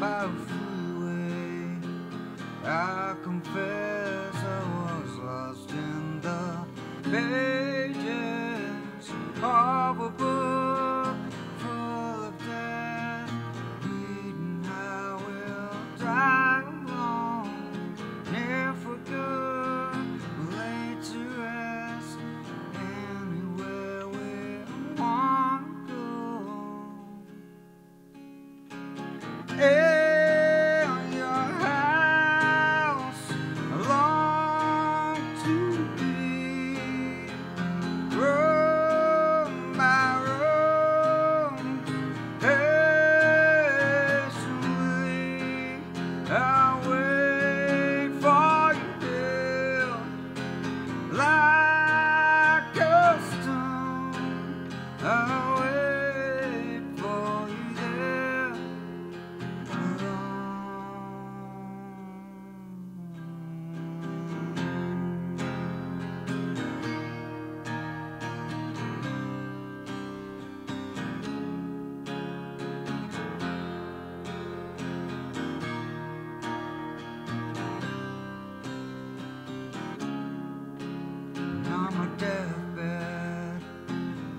by the freeway. I confess I was lost in the pages of a book.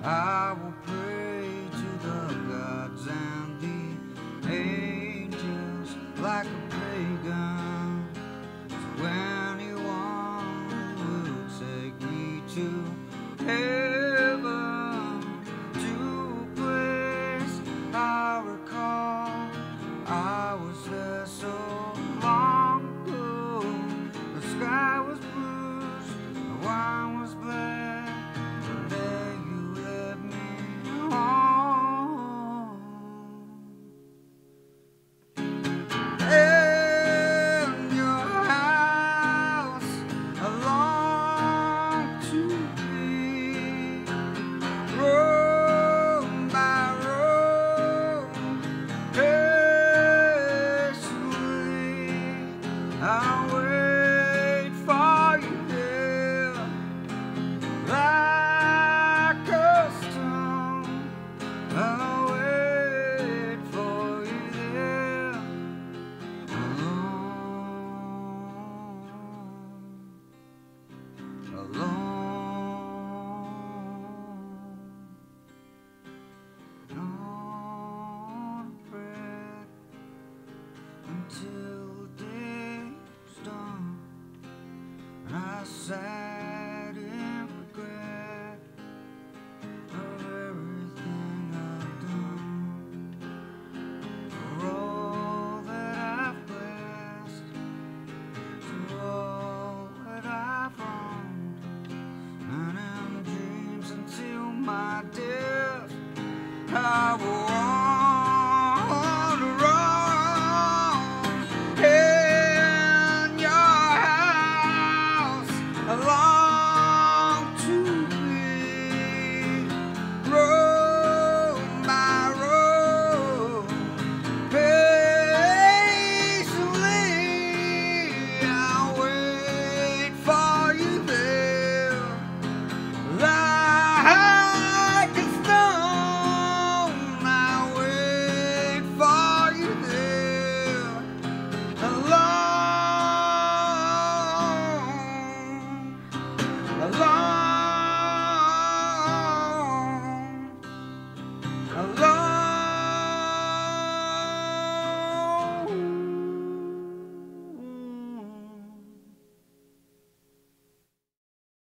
I will pray. How I sat regret of everything I've done, for all that I've all that I've and in dreams until my death.